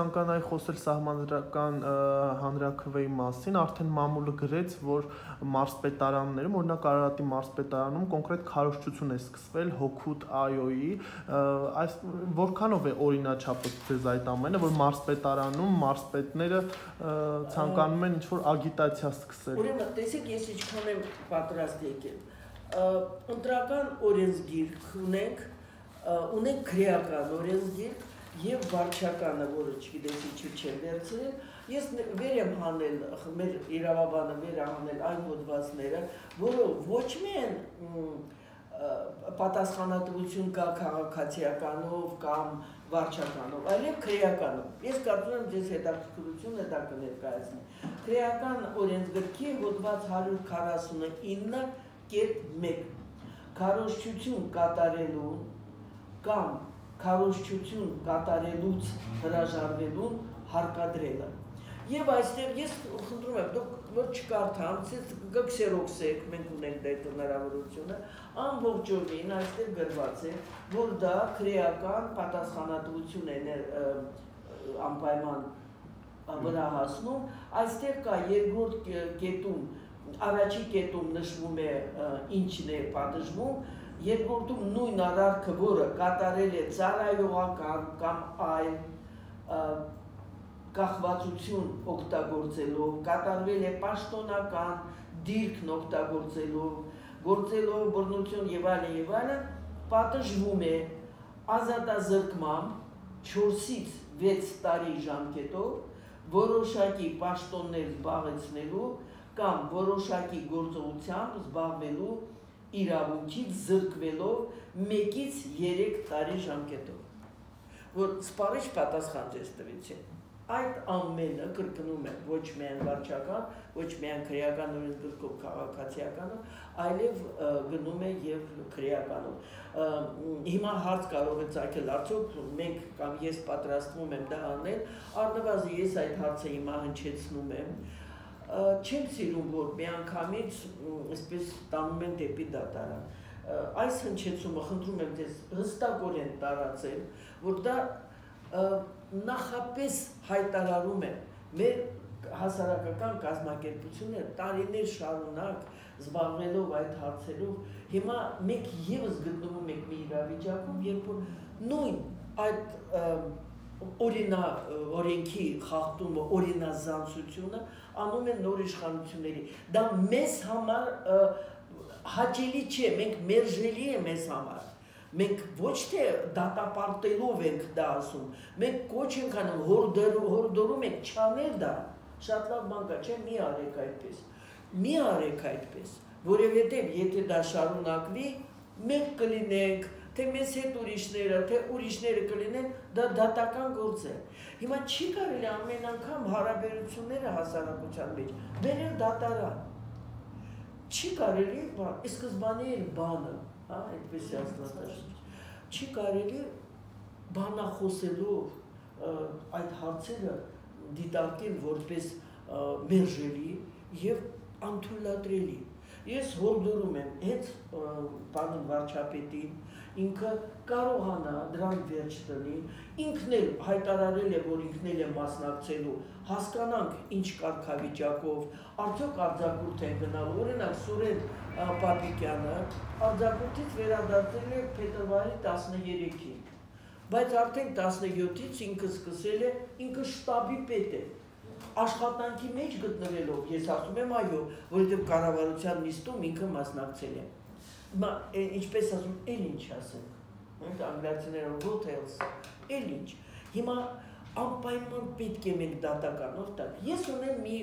Ցանկանայի խոսել սահմանադրական հանրակրվեի մասին, արդեն մամուլը գրեց, որ մարզպետարաններում, օրինակ Արարատի մարզպետարանում կոնկրետ քարոշչություն է սկսվել հոգուտ այոյի, այս որքանով է օրինաչափը ձեզ այդ ամենը, որ մարզպետարանում մարզպետները ցանկանում են ինչ-որ ագիտացիա սկսել։ Ուրեմն, տեսեք, ես ինչքան եմ պատրաստ եկել ընտրական օրենսգիրք ունենք, ունենք քրեական օրենսգիրք եւ վարչականը, որը չգիտես ինչու չեն վերցրել, ես վեր եմ հանել մեր իրավաբանը վեր հանել այն հոդվածները, որը ոչ միայն պատասխանատվություն կա քաղաքացիականով կամ վարչականով, այլև քրեականով։ Ես կարծում եմ ձեզ հետաքրքրությունը դա կներկայացնի։ Քրեական օրենսգրքի հոդված 149 կետ 1 քարոշչություն կատարելու կամ քարոշչություն կատարելուց հրաժարվելուն հարկադրելը Եվ այստեղ ես խնդրում եմ, դուք որ չկարդամ, ցես գքսերոքսեք, մենք ունենք այդ հնարավորությունը, ամբողջովին այստեղ գրված է, որ դա քրեական պատասխանատվություն է անպայման վրա հասնում, այստեղ կա երկրորդ կետում առաջի կետում նշվում է ինչն է պատժվում, երկրորդում նույն արարքը, որը կատարել է ծառայողական կամ այլ կախվածություն օգտագործելով, կատարվել է պաշտոնական դիրքն օգտագործելով, գործելով բռնություն եւ այլն եւ այլն, պատժվում է ազատազրկմամբ 4-ից 6 տարի ժամկետով որոշակի պաշտոններ զբաղեցնելու կամ որոշակի գործողությամբ զբաղվելու իրավունքից զրկվելով 1-ից 3 տարի ժամկետով որ սպառիչ պատասխան ձեզ տվեցի. Այդ ամենը կրկնում եմ ոչ միայն վարչական, ոչ միայն քրեական օրենսգրքով քաղաքացիականով, այլև գնում է եւ քրեականով։ Հիմա հարց կարող է ցակել, արդյոք մենք կամ ես պատրաստվում եմ դա անել, առնվազն ես այդ հարցը հիմա հնչեցնում եմ, չեմ սիրում, որ միանգամից այսպես տանում են դեպի դատարան։ Այս հնչեցումը խնդրում եմ ձեզ հստակորեն տարածել, որ դա նախապես հայտարարում է մեր հասարակական կազմակերպությունը տարիներ շարունակ զբաղվելով այդ հարցերով հիմա մենք եւս գտնվում ենք մի իրավիճակում, երբ որ նույն այդ օրինա օրենքի խախտումը, օրինազանցությունը անում են նոր իշխանությունների։ Դա մեզ համար հաճելի չէ, մենք մերժելի է մեզ համար։ Մենք ոչ թե դատապարտելով ենք դա ասում, մենք կոչ ենք անում, հորդորում, ենք չանել դա։ Շատ լավ բան կա, չէ, մի արեք այդպես։ Մի արեք այդպես, որովհետև եթե դա շարունակվի, մենք կլինենք թե մեզ հետ ուրիշները, թե ուրիշները կլինեն, դա դատական գործ է։ Հիմա չի կարելի ամեն անգամ հարաբերությունները հասարակության մեջ վերել դատարան։ Չի կարելի, ի սկզբանե էր բանը, հա, այդպես է ասնատաշ։ Չի կարելի բանախոսելով այդ հարցերը դիտարկել որպես մերժելի եւ անթույլատրելի։ Ես հորդորում եմ այդ պարոն վարչապետին, ինքը կարողանա դրան վերջ տնի, ինքն էլ հայտարարել է, որ ինքն էլ է մասնակցելու, հասկանանք ինչ կարգավիճակով, արդյոք արձակուրդ են գնալու, օրինակ Սուրեն Պապիկյանը արձակուրդից վերադարձել է փետրվարի 13-ին, բայց արդեն 17-ից ինքը սկսել է, ինքը շտաբի պետ է, աշխատանքի մեջ գտնվելով, ես ասում եմ այո, որովհետև կառավարության նիստում ինքը մասնակցել է Հիմա ինչպես ասում, էլ ինչ ասենք։ Մենք անգլիացիները what else։ Էլ ինչ։ Հիմա անպայման պետք է մենք դատականով տալ։ Ես ունեմ մի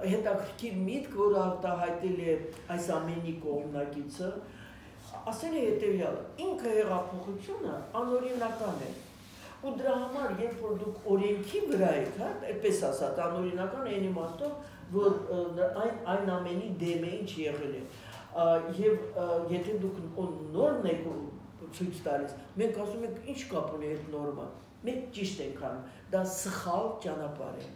հետաքրքիր միտք, որ արտահայտել է այս ամենի կողմնակիցը, ասել է հետևյալը. ինքը հեղափոխությունը անօրինական է։ Ու դրա համար, երբ որ դուք օրենքի վրա եք, հա, այդպես ասած, անօրինական այն իմաստով, որ այն այն ամենի դեմ է ինչ եղել է եւ եթե դուք նորն եք ցույց տալիս, մենք ասում ենք ինչ կապ ունի այդ նորմը։ Մենք ճիշտ ենք անում, դա սխալ ճանապարհ է։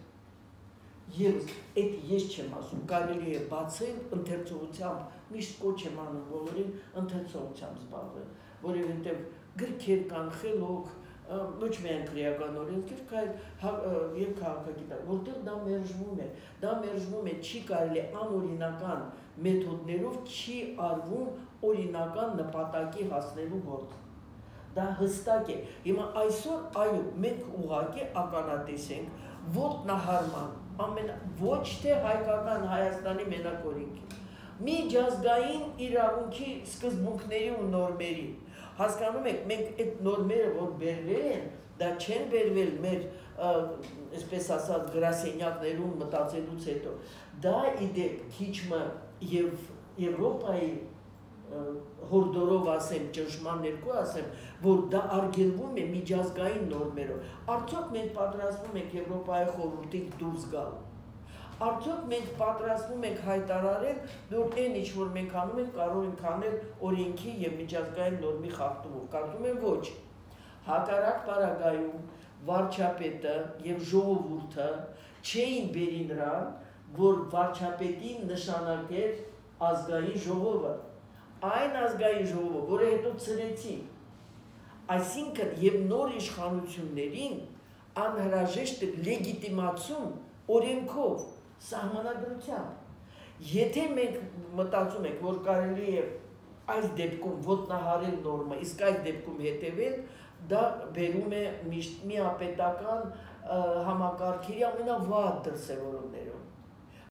Եվ այդ ես չեմ ասում, կարելի է բացել ընթերցողությամբ, միշտ կոչ եմ անում բոլորին ընթերցողությամբ զբաղվել, որովհետև գրքեր կան, խելոք, ոչ միայն քրեական օրենքեր, այլ հա, եւ քաղաքագիտական, որտեղ դա մերժվում է։ Դա մերժվում է, չի կարելի անօրինական մեթոդներով չի արվում օրինական նպատակի հասնելու գործ։ Դա հստակ է։ Հիմա այսօր այո, մենք ուղղակի ականատես ենք ոտնահարման ամեն ոչ թե հայկական Հայաստանի մենակ օրենքի միջազգային իրավունքի սկզբունքների ու նորմերի հասկանում եք մենք այդ նորմերը որ բերվել են դա չեն բերվել մեր այսպես ասած գրասենյակներում մտածելուց հետո դա իդեպ քիչմը եւ Եվրոպայի հորդորով ասեմ, ճնշման ներքո ասեմ, որ դա արգելվում է միջազգային նորմերով։ Արդյոք մենք պատրաստվում ենք Եվրոպայի խորհրդից դուրս գալ։ Արդյոք մենք պատրաստվում ենք հայտարարել, որ այն ինչ որ մենք անում ենք, կարող ենք անել օրենքի եւ միջազգային նորմի խախտումով։ Կարծում եմ ոչ։ Հակառակ պարագայում վարչապետը եւ ժողովուրդը չէին բերի նրան, որ վարչապետին նշանակեր ազգային ժողովը այն ազգային ժողովը, որը հետո ծրեցին։ Այսինքն եւ նոր իշխանություններին անհրաժեշտ լեգիտիմացում օրենքով, սահմանադրությամբ։ Եթե մենք մտածում ենք, որ կարելի է այս դեպքում ոտնահարել նորմը, իսկ այս դեպքում հետևել, դա բերում է միշտ միապետական համակարգերի ամենավատ դրսևորումներով